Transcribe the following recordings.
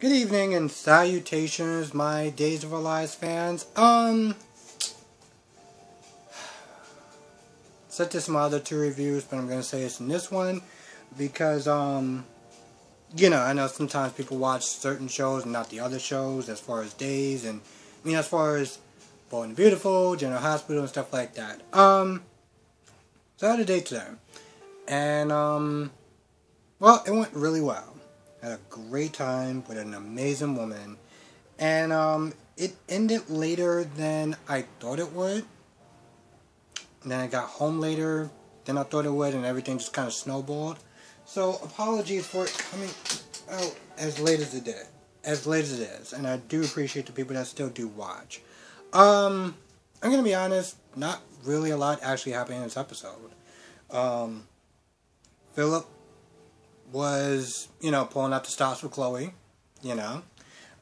Good evening and salutations, my Days of Our Lives fans. Um, said this my other two reviews, but I'm gonna say it's in this one because um, you know, I know sometimes people watch certain shows and not the other shows as far as days, and I mean as far as Bold and Beautiful, General Hospital, and stuff like that. Um, so I had a date today, and um, well, it went really well. Had a great time with an amazing woman. And um, it ended later than I thought it would. And then I got home later than I thought it would, and everything just kind of snowballed. So apologies for it coming out as late as it did, as late as it is, and I do appreciate the people that still do watch. Um, I'm gonna be honest, not really a lot actually happened in this episode. Um, Philip was, you know, pulling out the stops with Chloe, you know.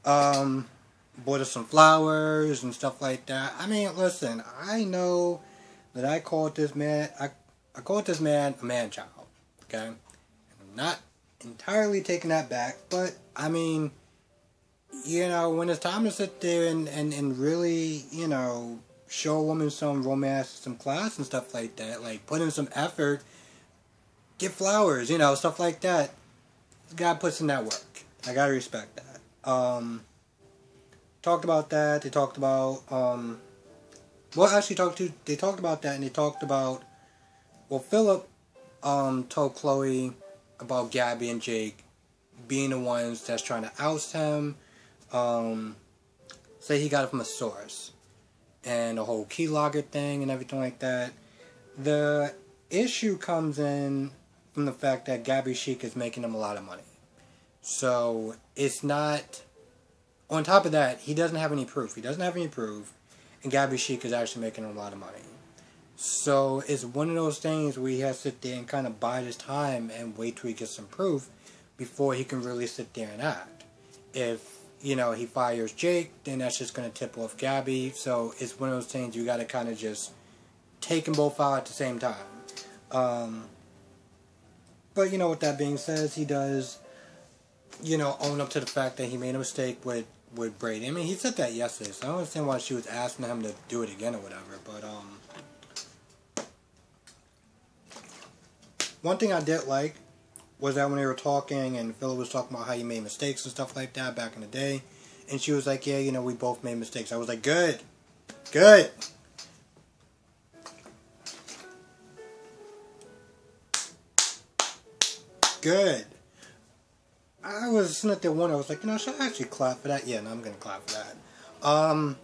Um, bought her some flowers and stuff like that. I mean, listen, I know that I called this man, I, I called this man a man child, okay? I'm not entirely taking that back, but I mean, you know, when it's time to sit there and, and, and really, you know, show a woman some romance, some class and stuff like that, like put in some effort get flowers, you know, stuff like that. God puts in that work. I gotta respect that. Um, talked about that. They talked about um, well, actually talked to they talked about that, and they talked about well, Philip um told Chloe about Gabby and Jake being the ones that's trying to oust him. Um, say he got it from a source, and the whole keylogger thing and everything like that. The issue comes in from the fact that Gabby Chic is making him a lot of money. So it's not. On top of that, he doesn't have any proof. He doesn't have any proof, and Gabby Chic is actually making him a lot of money. So it's one of those things where he has to sit there and kind of bide his time and wait till he gets some proof before he can really sit there and act. If you know he fires Jake, then that's just going to tip off Gabby. So it's one of those things you got to kind of just take them both out at the same time. Um, but, you know, with that being said, he does, you know, own up to the fact that he made a mistake with, with Brady. I mean, he said that yesterday, so I don't understand why she was asking him to do it again or whatever. But, um, one thing I did like was that when they were talking and Philip was talking about how he made mistakes and stuff like that back in the day, and she was like, yeah, you know, we both made mistakes. I was like, good, good. Good. I was sitting at there one. I was like, you know, should I actually clap for that? Yeah, no, I'm gonna clap for that. Um,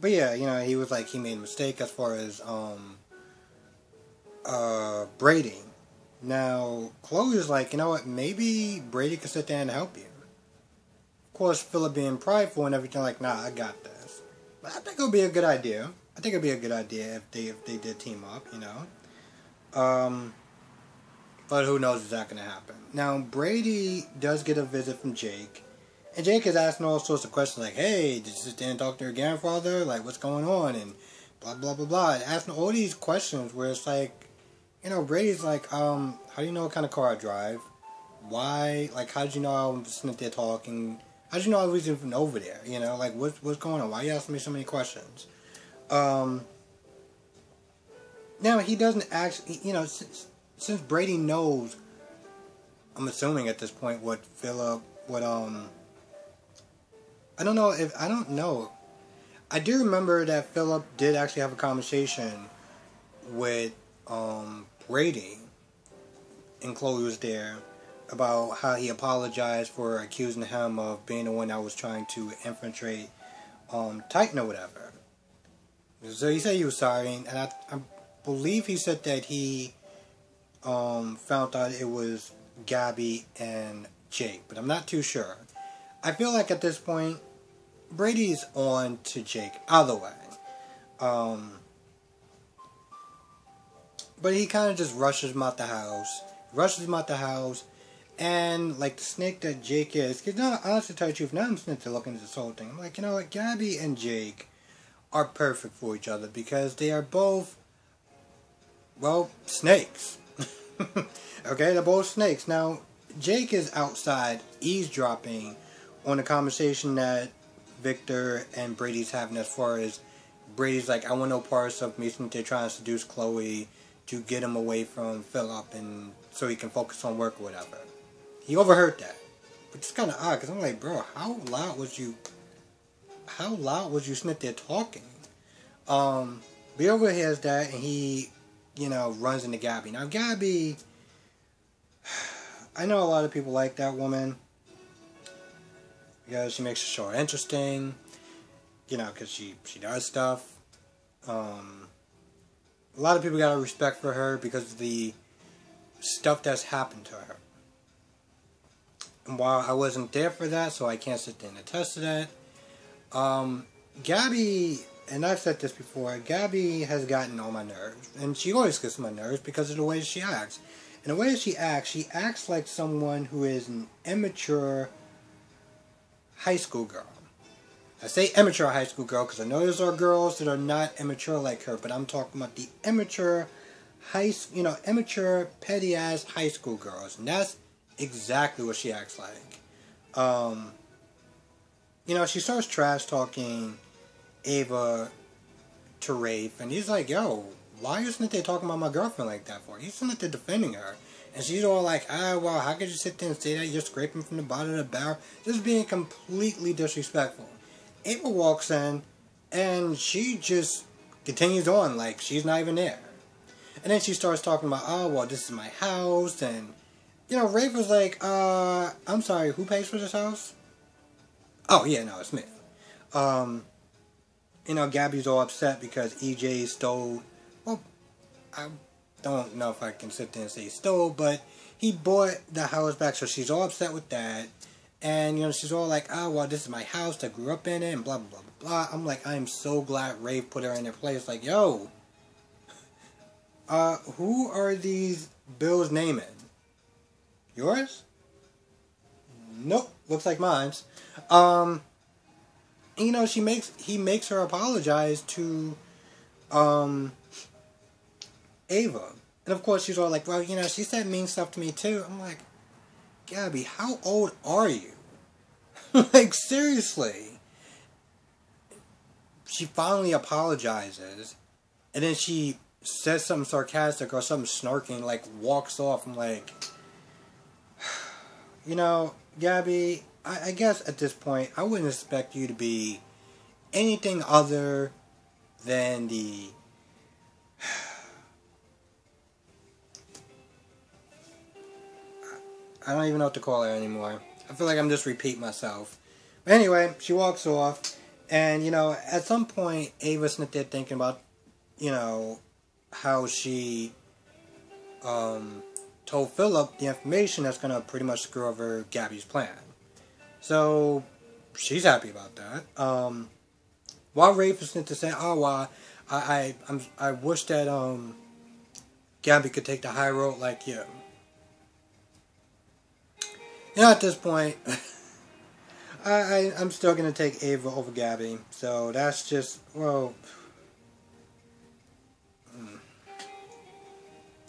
but yeah, you know, he was like, he made a mistake as far as um, uh, Brady. Now, Chloe was like, you know what? Maybe Brady could sit there and help you. Of course, Philip being prideful and everything, like, nah, I got this. But I think it would be a good idea. I think it'd be a good idea if they if they did team up, you know. Um, but who knows if that's going to happen. Now, Brady does get a visit from Jake. And Jake is asking all sorts of questions like, hey, did you sit there and talk to your grandfather? Like, what's going on? And blah, blah, blah, blah. asking all these questions where it's like, you know, Brady's like, um, how do you know what kind of car I drive? Why? Like, how did you know I was sitting there talking? How did you know I was even over there? You know, like, what, what's going on? Why are you asking me so many questions? Um, now, he doesn't actually, you know, since, since Brady knows, I'm assuming at this point what Philip, what um, I don't know if I don't know. I do remember that Philip did actually have a conversation with um Brady, and Chloe was there about how he apologized for accusing him of being the one that was trying to infiltrate um Titan or whatever. So he said he was sorry, and I, I believe he said that he um, found out it was Gabby and Jake, but I'm not too sure. I feel like at this point, Brady's on to Jake either way. Um, but he kind of just rushes him out the house, rushes him out the house, and like the snake that Jake is, because no, honestly, to tell you the truth, now I'm sitting there looking at this whole thing. I'm like, you know what, Gabby and Jake are perfect for each other because they are both, well, snakes. okay, they're both snakes. Now, Jake is outside eavesdropping on a conversation that Victor and Brady's having as far as Brady's like, I want no parts of me since they're trying to seduce Chloe to get him away from Philip and so he can focus on work or whatever. He overheard that. Which is kind of odd because I'm like, bro, how loud was you? How loud was you sitting there talking? Um, but he overhears that and he, you know, runs into Gabby. Now, Gabby, I know a lot of people like that woman because she makes the show interesting. You know, because she she does stuff. Um, a lot of people got a respect for her because of the stuff that's happened to her. And while I wasn't there for that, so I can't sit there and attest to that. Um, Gabby, and I've said this before, Gabby has gotten on my nerves. And she always gets on my nerves because of the way she acts. And the way she acts, she acts like someone who is an immature high school girl. I say immature high school girl because I know there are girls that are not immature like her, but I'm talking about the immature high, you know, immature petty ass high school girls, and that's exactly what she acts like. Um, you know, she starts trash talking Ava to Rafe, and he's like, "Yo, why isn't they talking about my girlfriend like that for? He's not they defending her." And she's all like, ah, well, how could you sit there and say that? You're scraping from the bottom of the barrel. Just being completely disrespectful. Ava walks in, and she just continues on like she's not even there. And then she starts talking about, oh, well, this is my house. And, you know, Rafe was like, uh, I'm sorry, who pays for this house? Oh, yeah, no, it's me. Um, you know, Gabby's all upset because EJ stole, well, I don't know if I can sit there and say stole, but he bought the house back, so she's all upset with that. And, you know, she's all like, oh, well, this is my house. I grew up in it, and blah, blah, blah, blah. I'm like, I'm so glad Rafe put her in her place. Like, yo, uh, who are these bills naming? Yours? Nope. Looks like mine's. Um, you know, she makes he makes her apologize to um Ava. And of course she's all like, Well, you know, she said mean stuff to me too. I'm like, Gabby, how old are you? like seriously. She finally apologizes and then she says something sarcastic or something snarking, like walks off. I'm like, you know, Gabby, I, I guess at this point, I wouldn't expect you to be anything other than the. I don't even know what to call her anymore. I feel like I'm just repeating myself. But anyway, she walks off, and you know, at some point, Ava's not there thinking about, you know, how she um, told Philip the information that's going to pretty much screw over Gabby's plan. So she's happy about that. Um, while Rafe is to say, "Oh, well, I, I, I'm, I wish that um, Gabby could take the high road like you." You know, at this point, I, I, I'm still gonna take Ava over Gabby. So that's just well.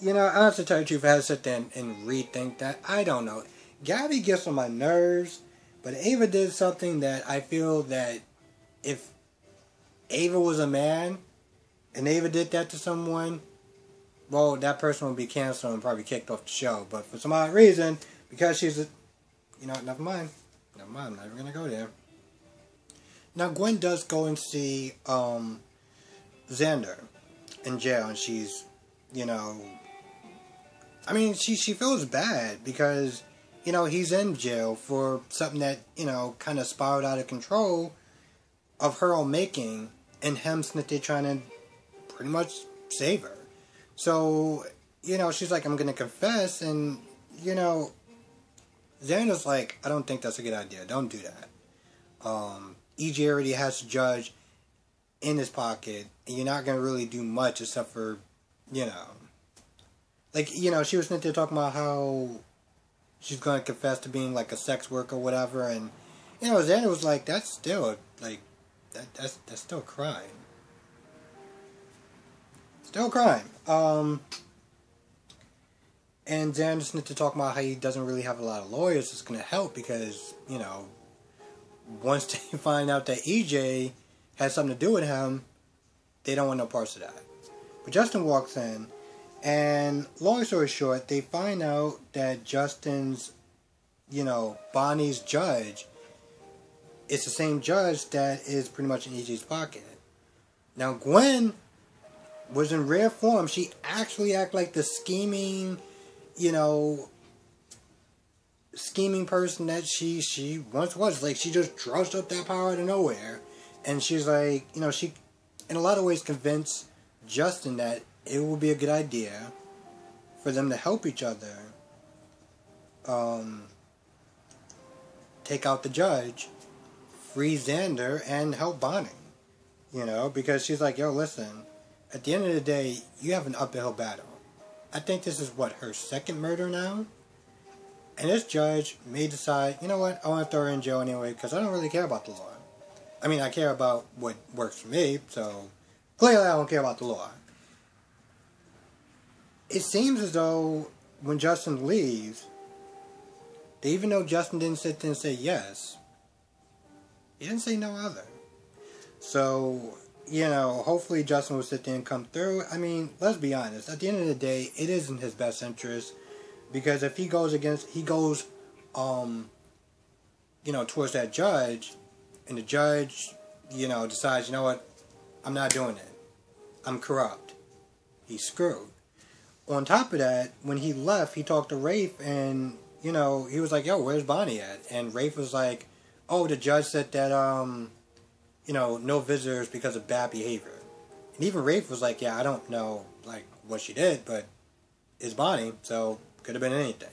you know, I have to tell you the I had to sit there and, and rethink that. I don't know. Gabby gets on my nerves, but Ava did something that I feel that if Ava was a man and Ava did that to someone, well, that person would be canceled and probably kicked off the show. But for some odd reason, because she's a, you know, never mind. Never mind, I'm not even going to go there. Now, Gwen does go and see um, Xander in jail, and she's, you know, I mean, she she feels bad because you know he's in jail for something that you know kind of spiraled out of control of her own making, and him they're trying to pretty much save her. So you know she's like, I'm gonna confess, and you know Xander's like, I don't think that's a good idea. Don't do that. Um, EJ already has a judge in his pocket, and you're not gonna really do much except for you know like you know she was there talking about how she's going to confess to being like a sex worker or whatever and you know then it was like that's still like that that's that's still a crime still crime um And Xanderson to talk about how he doesn't really have a lot of lawyers is going to help because, you know, once they find out that EJ has something to do with him, they don't want no parts of that. But Justin walks in, and long story short, they find out that Justin's, you know, Bonnie's judge is the same judge that is pretty much in EJ's pocket. Now, Gwen was in rare form. She actually acted like the scheming, you know, scheming person that she she once was. Like she just dressed up that power out of nowhere, and she's like, you know, she, in a lot of ways, convinced Justin that it would be a good idea for them to help each other. Um, take out the judge, free Xander, and help Bonnie. You know, because she's like, yo, listen, at the end of the day, you have an uphill battle. I think this is what her second murder now. And this judge may decide, you know what, I want to throw her in jail anyway because I don't really care about the law. I mean, I care about what works for me, so clearly I don't care about the law. It seems as though when Justin leaves, even though Justin didn't sit there and say yes, he didn't say no other. So, you know, hopefully Justin will sit there and come through. I mean, let's be honest. At the end of the day, it is in his best interest because if he goes against, he goes, um, you know, towards that judge, and the judge, you know, decides, you know what, I'm not doing it. I'm corrupt. He's screwed. On top of that, when he left, he talked to Rafe, and you know, he was like, "Yo, where's Bonnie at?" And Rafe was like, "Oh, the judge said that, um, you know, no visitors because of bad behavior." And even Rafe was like, "Yeah, I don't know, like, what she did, but it's Bonnie, so could have been anything."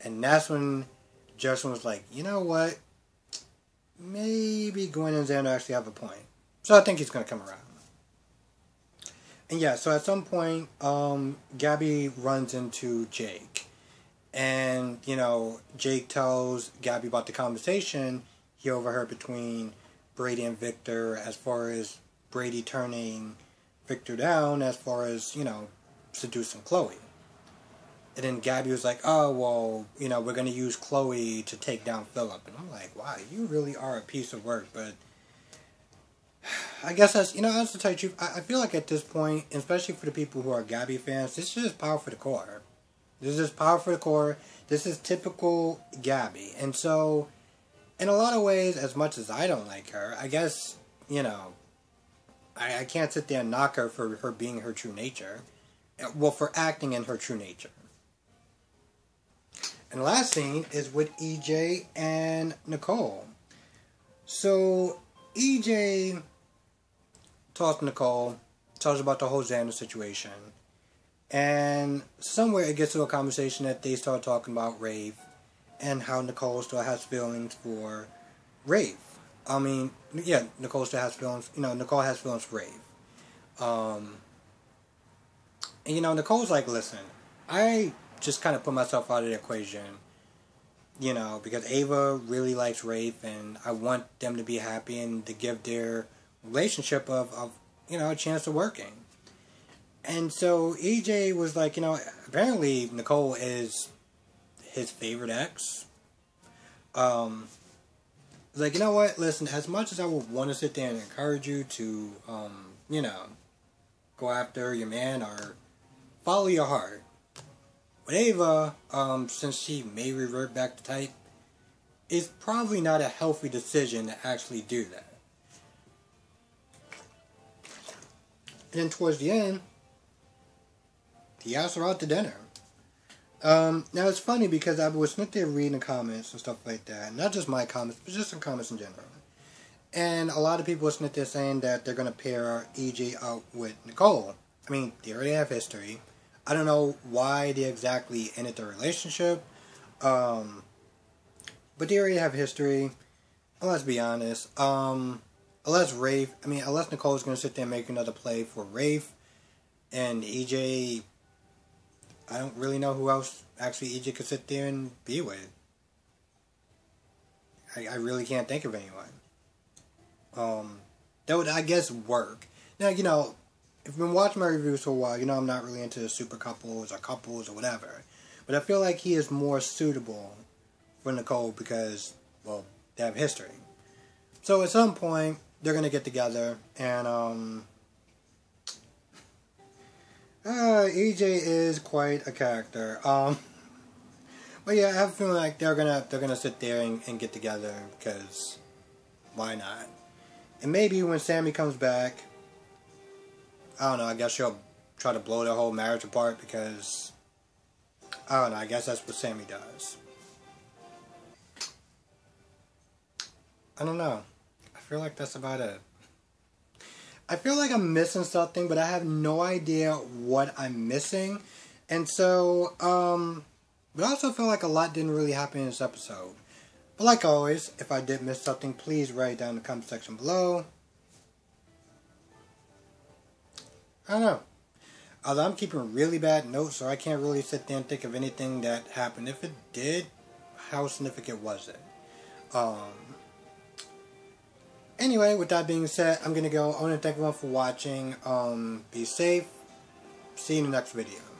And that's when Justin was like, "You know what? maybe Gwen and Xander actually have a point. So I think he's going to come around. And yeah, so at some point, um, Gabby runs into Jake. And, you know, Jake tells Gabby about the conversation he overheard between Brady and Victor as far as Brady turning Victor down as far as, you know, seducing Chloe. And then Gabby was like, oh, well, you know, we're going to use Chloe to take down Philip. And I'm like, wow, you really are a piece of work. But I guess that's, you know, that's the tell truth. I, I feel like at this point, especially for the people who are Gabby fans, this is just power for the core. This is power for the core. This is typical Gabby. And so, in a lot of ways, as much as I don't like her, I guess, you know, I, I can't sit there and knock her for her being her true nature. Uh, well, for acting in her true nature. And the last scene is with EJ and Nicole. So EJ talks to Nicole, tells about the whole Xander situation. And somewhere it gets to a conversation that they start talking about Rafe and how Nicole still has feelings for Rafe. I mean, yeah, Nicole still has feelings. You know, Nicole has feelings for Rafe. Um, and you know, Nicole's like, listen, I just kind of put myself out of the equation. You know, because Ava really likes Rafe, and I want them to be happy and to give their relationship of, of you know, a chance of working. And so EJ was like, you know, apparently Nicole is his favorite ex. Um, like, you know what? Listen, as much as I would want to sit there and encourage you to, um, you know, go after your man or follow your heart, with Ava, um, since she may revert back to type, it's probably not a healthy decision to actually do that. Then towards the end, he asked her out to dinner. Um, now it's funny because I was sitting there reading the comments and stuff like that. Not just my comments, but just some comments in general. And a lot of people were sitting there saying that they're going to pair EJ out with Nicole. I mean, they already have history. I don't know why they exactly ended their relationship. Um, but they already have history. And let's be honest. Um, unless Rafe, I mean, unless Nicole's going to sit there and make another play for Rafe and EJ, I don't really know who else actually EJ could sit there and be with. I, I really can't think of anyone. Um, that would, I guess, work. Now, you know, if you've been watching my reviews for a while, you know I'm not really into super couples or couples or whatever. But I feel like he is more suitable for Nicole because, well, they have history. So at some point, they're to get together and, um, uh, EJ is quite a character. Um, but yeah, I have a feeling like they're gonna they're gonna sit there and, and get together because why not? And maybe when Sami comes back, I don't know. I guess she'll try to blow their whole marriage apart because I don't know. I guess that's what Sami does. I don't know. Feel like that's about it. I feel like I'm missing something, but I have no idea what I'm missing. And so, um, but I also feel like a lot didn't really happen in this episode. But like always, if I did miss something, please write it down in the comment section below. I don't know. Although I'm keeping really bad notes, so I can't really sit there and think of anything that happened. If it did, how significant was it? Um, anyway, with that being said, I'm going to go. I want to thank everyone for watching. Um, be safe. See you in the next video.